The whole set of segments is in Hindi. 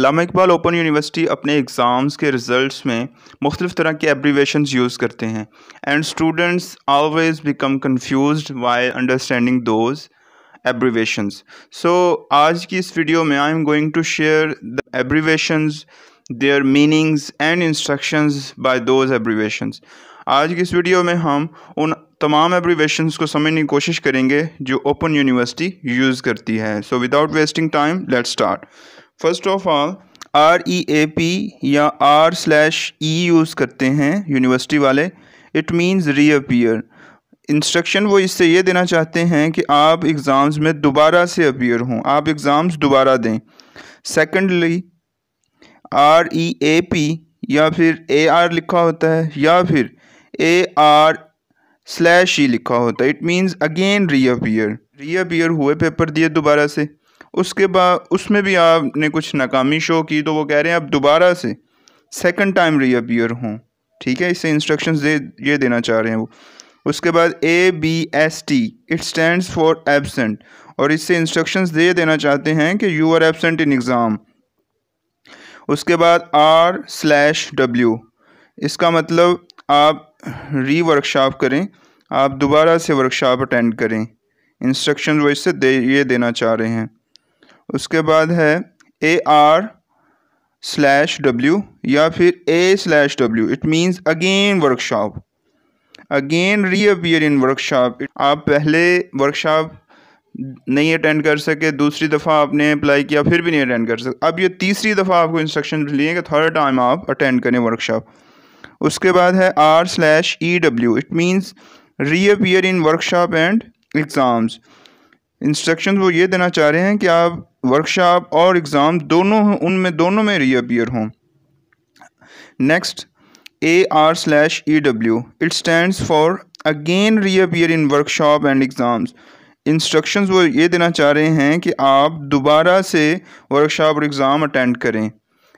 लामा इकबाल ओपन यूनिवर्सिटी अपने एग्ज़ाम्स के रिज़ल्ट में मुख्तलिफ़ तरह के एब्रीवेशन यूज़ करते हैं। And students always become confuse why understanding those abbreviations so आज की इस वीडियो में I am going to share the abbreviations their meanings and instructions by those abbreviations आज की इस वीडियो में हम उन तमाम एब्रीवेशंस को समझने की कोशिश करेंगे जो ओपन यूनिवर्सिटी यूज़ करती है। So without wasting time let start first of all R E A P या आर स्लैश ई यूज़ करते हैं यूनिवर्सिटी वाले। इट मीन्स रीअपियर इंस्ट्रक्शन वो इससे ये देना चाहते हैं कि आप एग्ज़ाम्स में दोबारा से अपियर हों। आप एग्ज़ाम्स दोबारा दें। Secondly R E A P या फिर ए आर लिखा होता है या फिर ए आर स्लैश ई लिखा होता है। It means again reappear reappear हुए पेपर दिए दोबारा से। उसके बाद उसमें भी आपने कुछ नाकामी शो की तो वो कह रहे हैं आप दोबारा से सेकंड टाइम रीअपियर हों। ठीक है, इससे इंस्ट्रक्शंस दे, ये देना चाह रहे हैं वो। उसके बाद A B S T it stand for absent और इससे इंस्ट्रक्शंस दे देना चाहते हैं कि you are absent in exam उसके बाद आर स्लैश डब्ल्यू इसका मतलब आप री वर्कशॉप करें, आप दोबारा से वर्कशॉप अटेंड करें। इंस्ट्रक्शन वो इससे दे, ये देना चाह रहे हैं। उसके बाद है ए आर स्लैश डब्ल्यू या फिर A slash W it means again workshop again reappear in workshop आप पहले वर्कशॉप नहीं अटेंड कर सके, दूसरी दफ़ा आपने अप्लाई किया, फिर भी नहीं अटेंड कर सके। अब ये तीसरी दफ़ा आपको इंस्ट्रक्शन लिए कि थर्ड टाइम आप अटेंड करें वर्कशॉप उसके बाद है R slash E W it means reappear in workshop and exams instruction वो ये देना चाह रहे हैं कि आप वर्कशॉप और एग्ज़ाम दोनों उनमें दोनों में रीअपियर हों। Next A R slash E W it stand for again reappear in workshop and exams instructions वो ये देना चाह रहे हैं कि आप दोबारा से वर्कशॉप और एग्ज़ाम अटेंड करें।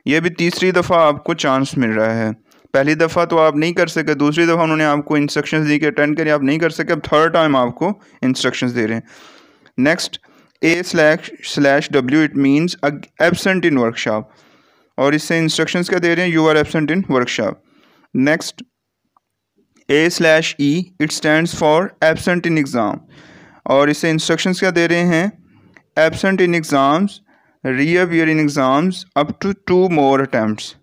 यह भी तीसरी दफ़ा आपको चांस मिल रहा है। पहली दफ़ा तो आप नहीं कर सके, दूसरी दफ़ा उन्होंने आपको इंस्ट्रक्शंस दी कि अटेंड करें आप नहीं कर सके, अब थर्ड टाइम आपको इंस्ट्रक्शंस दे रहे हैं। Next A slash slash W it means absent in workshop और इससे इंस्ट्रक्शंस क्या दे रहे हैं? You are absent in workshop next A slash E it stand for absent in exam और इससे इंस्ट्रक्शंस क्या दे रहे हैं? Absent in exams reappear in exams up to two more attempt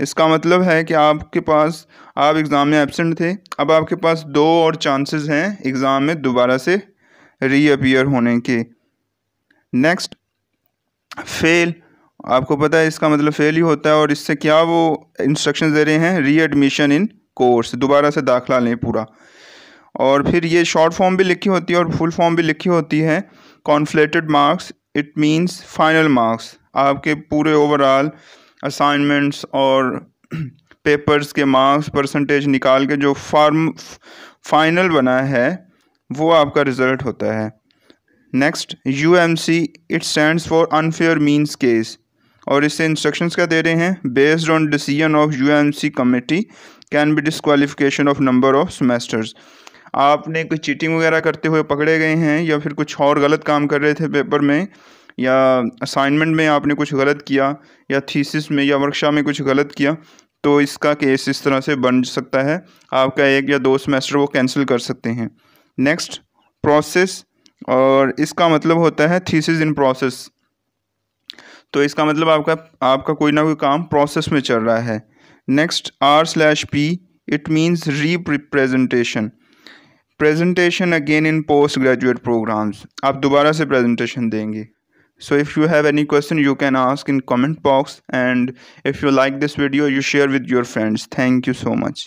इसका मतलब है कि आपके पास, आप एग्ज़ाम में एबसेंट थे, अब आपके पास दो और चांसेस हैं एग्ज़ाम में दोबारा से रीअपियर होने के। नेक्स्ट फेल आपको पता है इसका मतलब फेल ही होता है और इससे क्या वो इंस्ट्रक्शन दे रहे हैं? रीएडमिशन इन कोर्स दोबारा से दाखिला लें पूरा। और फिर ये शॉर्ट फॉर्म भी लिखी होती है और फुल फॉर्म भी लिखी होती है। Conflated marks it means final marks आपके पूरे ओवरऑल असाइनमेंट्स और पेपर्स के मार्क्स परसेंटेज निकाल के जो फार्म फाइनल बना है, वो आपका रिज़ल्ट होता है। Next U M C it stand for unfair means case और इससे इंस्ट्रक्शंस क्या दे रहे हैं? Based on decision of U M C committee can be disqualification of number of semesters आपने कोई चीटिंग वगैरह करते हुए पकड़े गए हैं या फिर कुछ और गलत काम कर रहे थे पेपर में? या असाइनमेंट में आपने कुछ गलत किया? या थीसिस में या वर्कशॉप में कुछ गलत किया? तो इसका केस इस तरह से बन सकता है। आपका एक या दो सेमेस्टर वो कैंसिल कर सकते हैं। नेक्स्ट प्रोसेस और इसका मतलब होता है थीसिस इन प्रोसेस तो इसका मतलब आपका आपका कोई ना कोई काम प्रोसेस में चल रहा है. Next R slash P it means representation presentation again in post graduate programmes आप दोबारा से प्रेजेंटेशन देंगे. So, if you have any question, you can ask in comment box and if you like this video, you share with your friends. Thank you so much.